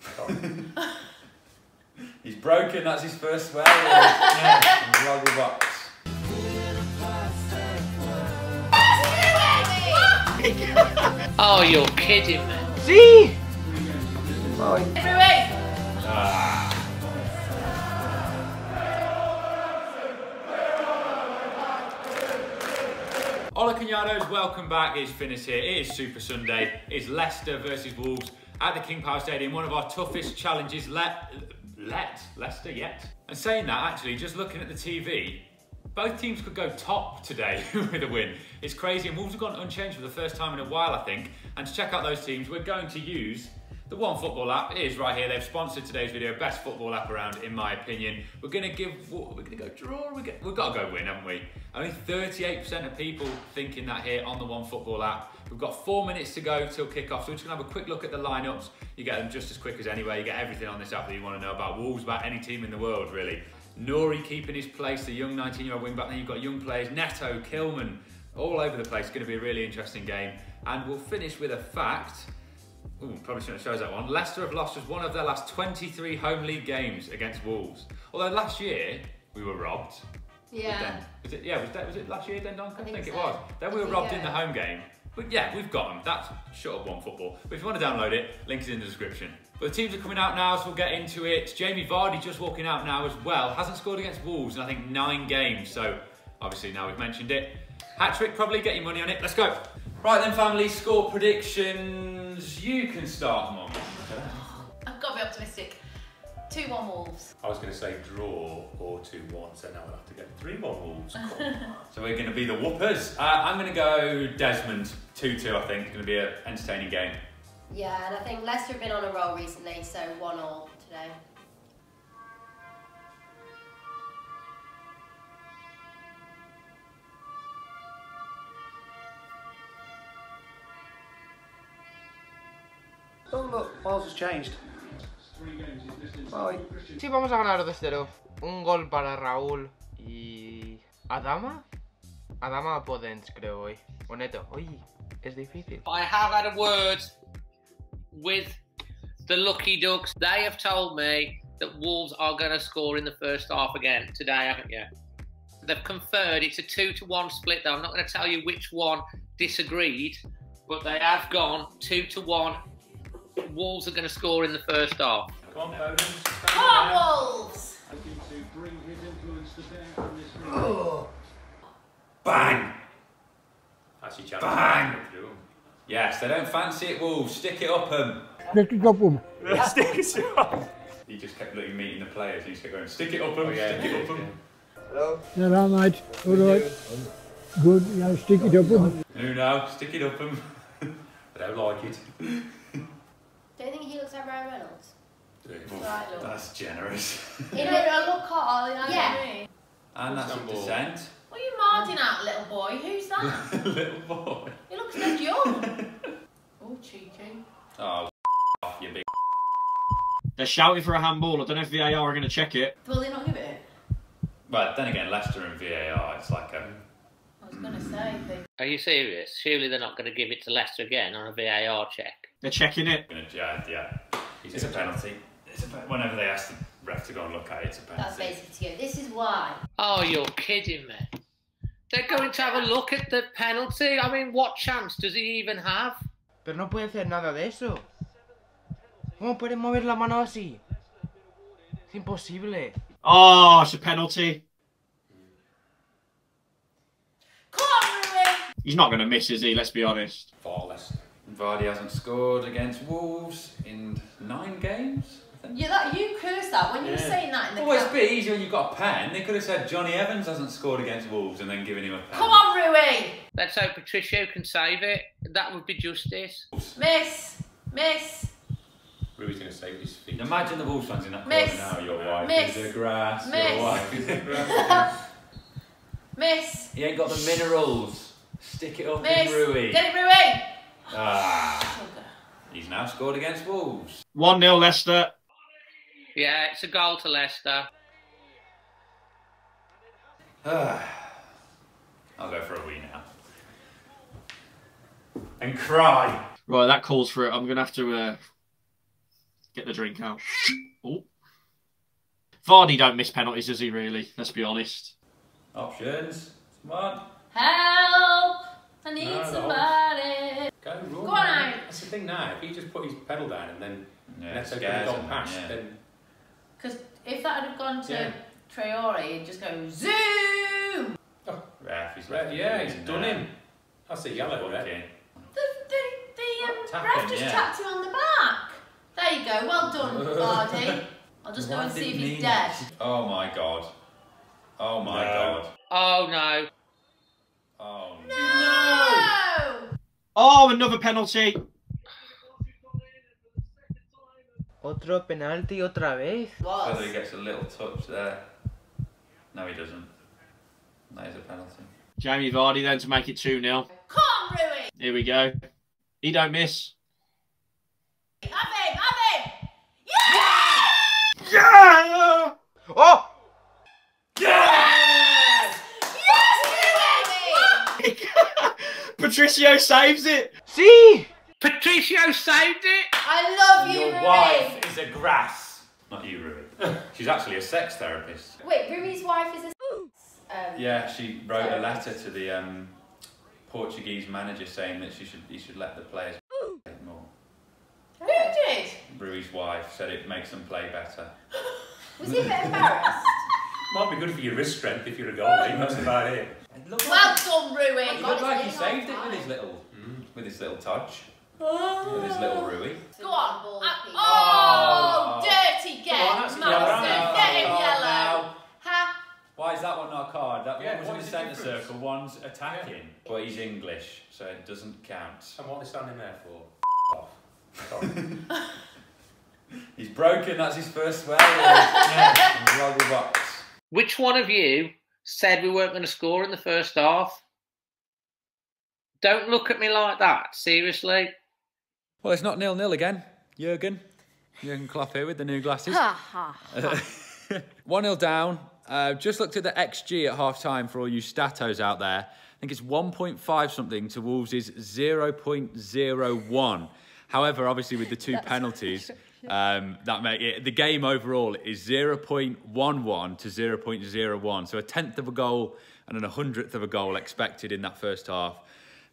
He's broken, that's his first swear word. yeah, in the Rugby box. Oh, you're kidding me. See? Ah. Hola Canados, welcome back. It's finished here. It is Super Sunday. It's Leicester versus Wolves at the King Power Stadium. One of our toughest challenges let, let Leicester yet. And saying that, actually, just looking at the TV, both teams could go top today with a win. It's crazy, and Wolves have gone unchanged for the first time in a while, I think. And to check out those teams, we're going to use the OneFootball app. is right here. They've sponsored today's video. Best football app around, in my opinion. We're going to give. We're to go draw. We get, we've got to go win, haven't we? Only 38% of people thinking that here on the OneFootball app. We've got four minutes to go till kick-off, so we're just to have a quick look at the lineups. You get them just as quick as anywhere. You get everything on this app that you want to know about Wolves, about any team in the world, really. Nouri keeping his place, the young 19-year-old wing back. Then you've got young players, Neto, Kilman, all over the place. It's going to be a really interesting game. And we'll finish with a fact. Ooh, probably shouldn't have shows that one. Leicester have lost just one of their last 23 home league games against Wolves. Although last year we were robbed. Yeah. Was it? Yeah, was, that, was it last year? Then Donk? I, I think, think it was. Then we were think, robbed in the home game. But yeah, we've got them. That's shut up OneFootball. But if you want to download it, link is in the description. But the teams are coming out now, so we'll get into it. Jamie Vardy just walking out now as well. Hasn't scored against Wolves in I think nine games. So obviously now we've mentioned it. Hat trick, probably get your money on it. Let's go. Right then, family. Score predictions. You can start, Mum. I've got to be optimistic. 2 1 Wolves. I was going to say draw or 2 1, so now we'll have to get 3 1 Wolves. So we're going to be the whoopers. Uh, I'm going to go Desmond 2-2. I think it's going to be an entertaining game. Yeah, and I think Leicester have been on a roll recently, so one all today. Oh look, Miles has changed. Bye. Sí, vamos a ganar 2-0. Un gol para Raúl y... ¿Adama? Adama Podence, creo hoy. O Neto. Uy, es difícil. I have had a word with the Lucky Ducks. They have told me that Wolves are going to score in the first half again today, haven't you? They've conferred it's a two to one split, though. I'm not going to tell you which one disagreed, but they have gone two to one. Wolves are going to score in the first half. Come on, Foden. Come on, Wolves! Bang! That's your chance. Bang! Yes, they don't fancy it, Wolves. Stick it up them. Stick it up 'em. Stick it up. He just kept looking meeting the players. He just kept going, stick it up them, Oh, yeah, stick it yeah, up them. Hello. Yeah, all right. All right. Good. Yeah, stick it up 'em. No, no, stick it up them. I don't like it. Don't think he looks like Ryan Reynolds. Right, look. That's generous. You know, I look hot, you know what Yeah. I mean? and that's a Istanbul. descent. What are you marting at, little boy? Who's that? Little boy. he looks dead young. oh, cheeky. Oh, off you big. They're shouting for a handball. I don't know if VAR are going to check it. Will they not give it? But then again, Leicester and VAR, it's like um, I was going to say, they Are you serious? Surely they're not going to give it to Leicester again on a VAR check. They're checking it. yeah, yeah. It's a penalty. It's a pe- whenever they ask the ref to go and look at it, it's a penalty. That's basically to go. This is why. Oh, you're kidding me. They're going to have a look at the penalty. I mean, what chance does he even have? Pero no puede hacer nada de eso. ¿Cómo puede mover la mano así? Es imposible. Oh, it's a penalty. Come on, Rui! He's not going to miss, is he? Let's be honest. Far Leicester. Vardy hasn't scored against Wolves in nine games. Yeah, that, you cursed that when you were saying that in the Always camp. be easier when you've got a pen. They could have said Jonny Evans hasn't scored against Wolves and then given him a pen. Come on, Rui! Let's hope Patricio can save it. That would be justice. Miss! Miss! Rui's going to save his feet. Imagine the Wolves fans in that Miss. corner now. Your wife Miss. is the grass. Miss. Your wife is the grass. Miss! he ain't got the minerals. Stick it up Miss! in Rui. Get it, Rui! Ah, he's now scored against Wolves. 1 0 Leicester. Yeah, it's a goal to Leicester. Ah. I'll go for a wee now. And cry. Right, that calls for it. I'm going to have to uh, Get the drink out. Oh. Vardy don't miss penalties, does he? Really? Let's be honest. Options. Come on. Help! I need No, no. Somebody. Go run. Go on man. out. That's the thing now. If he just put his pedal down and then Yeah, Neto could have gone past, yeah. then Because if that had gone to Yeah. Traore, it'd just go zoom. Ref, he's Red, left yeah, he's done there. him. That's a yellow red. Okay. The, the, the um, Tap ref just yeah. tapped him on the back. There you go. Well done, Vardy. I'll just go and see if he's he? dead. Oh my god. Oh my No. god. Oh no. Oh No! Oh, another penalty. Otro penalti otra vez. Whether he gets a little touch there. No, he doesn't. That is a penalty. Jamie Vardy then to make it 2 0. Come on, Rui. Here we go. He don't miss. Have him, have him. Yeah! Yeah! ¡Oh! Yes, Rui! Patricio saves it. See? Patricio saved it. I love you, Your Rui. wife is a grass. Not you, Rui. She's actually a sex therapist. Wait, Rui's wife is a. Um, Yeah, she wrote a letter to the um, Portuguese manager saying that she should he should let the players play more. Who did? Rui's wife said it makes them play better. Was he a bit embarrassed? Might be good for your wrist strength if you're a goalie. That's about it. Well done, Rui. He looked like he saved it with his fine. little with his little touch. With his little Rui. Go on. Ball, Uh, people. oh, dirty Come on, get. that's a Monson. yellow. Get him yellow. Ha. Why is that one not a card? That Yeah, one was what in the is the centre circle, one's attacking. But he's English, so it doesn't count. And what are they standing there for? Off. Sorry. He's broken, that's his first swear. yeah. in the rugby box. Which one of you said we weren't going to score in the first half? Don't look at me like that. Seriously. Well, it's not nil nil again. Jurgen. Jurgen Klopp here with the new glasses. 1 0 down. Uh, just looked at the XG at half time for all you statos out there. I think it's 1.5 something to Wolves' 0.01. However, obviously, with the two penalties, um, that make it the game overall is 0.11 to 0.01. So a tenth of a goal and then a hundredth of a goal expected in that first half.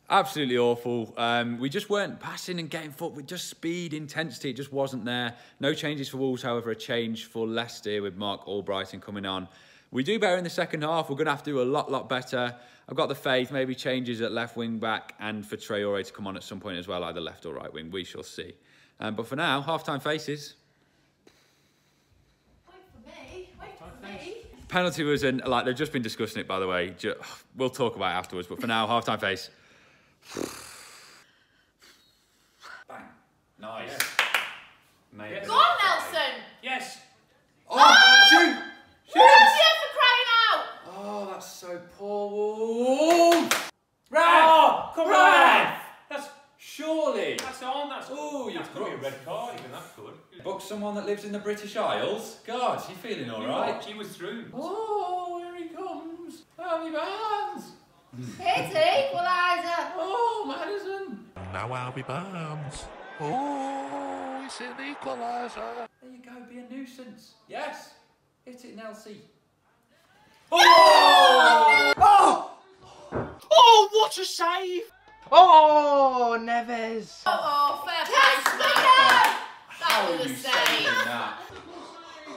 Absolutely awful. Um, we just weren't passing and getting foot with just speed, intensity. It just wasn't there. No changes for Wolves, however, a change for Leicester with Marc Albrighton coming on. We do better in the second half. We're going to have to do a lot, lot better. I've got the faith, maybe changes at left wing back and for Traore to come on at some point as well, either left or right wing. We shall see. Um, but for now, half-time faces. Wait for me. Wait for me. Penalty was in, like, they've just been discussing it, by the way. Ju- We'll talk about it afterwards. But for now, half-time face. Bang. Nice. Mate. Yes. Go on, Nelson. Yes. Oh, shoot! Who's here for crying out? Oh, that's so poor. Wolf. Oh, come on! That's Surely. that's on. That's Oh, you're that's could be a crook. red card. Even that's good. Book someone that lives in the British Isles. God, you feeling all right? You right? watch, He was through. Oh, here he comes. Harvey Barnes. It's an equaliser. Oh, Maddison. Now I'll be Barnes. Oh, it's an equaliser. There you go, be a nuisance. Yes. Hit it, Nelsie. Oh, Oh! oh what a save! ¡Oh, Neves! Oh, fair play. That How was are a you save. saving that?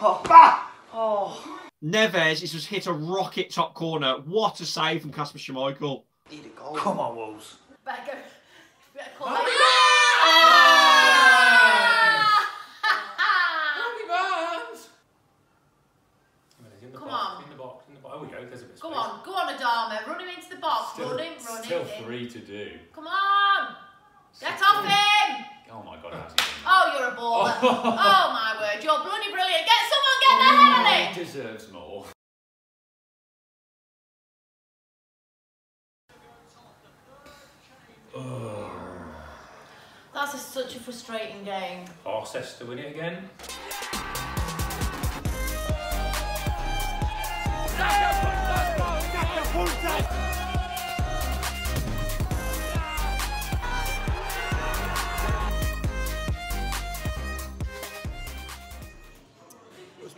Neves, this was hit a rocket top corner. What a save from Kasper Schmeichel. Come on, Wolves. Better go. Better call that. Harvey Barnes. I mean, he's in the Come on. In the box. In the box. Oh, we go. There's a bit of Go space. on, go on, Adama. Run him into the box. Still, run him, run still him. in. three to do. Come on. Get off him. Oh my God, how's he done that? Oh, you're a baller. Oh my word, you're bloody brilliant. Get someone, get the head on it. He deserves more. Oh. That's a, such a frustrating game. Arcest to win it again.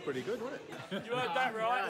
Pretty good, wasn't it? You heard that right.